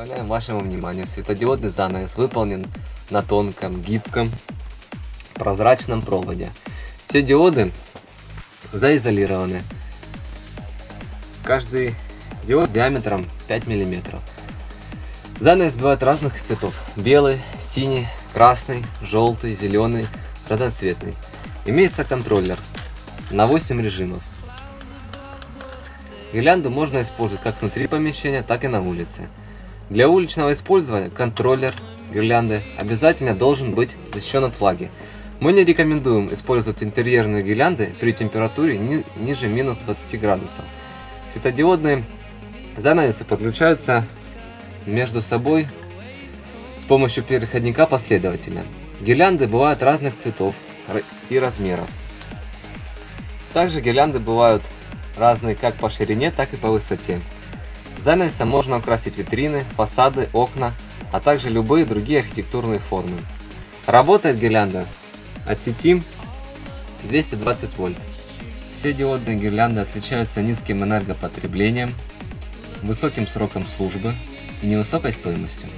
Представляем вашему вниманию светодиодный занавес выполнен на тонком, гибком, прозрачном проводе. Все диоды заизолированы. Каждый диод диаметром 5 мм. Занавес бывает разных цветов. Белый, синий, красный, желтый, зеленый, разноцветный. Имеется контроллер на 8 режимов. Гирлянду можно использовать как внутри помещения, так и на улице. Для уличного использования контроллер гирлянды обязательно должен быть защищен от влаги. Мы не рекомендуем использовать интерьерные гирлянды при температуре ни, ниже минус 20 градусов. Светодиодные занавесы подключаются между собой с помощью переходника последовательно. Гирлянды бывают разных цветов и размеров. Также гирлянды бывают разные как по ширине, так и по высоте. Занавесом можно украсить витрины, фасады, окна, а также любые другие архитектурные формы. Работает гирлянда от сети 220 вольт. Все диодные гирлянды отличаются низким энергопотреблением, высоким сроком службы и невысокой стоимостью.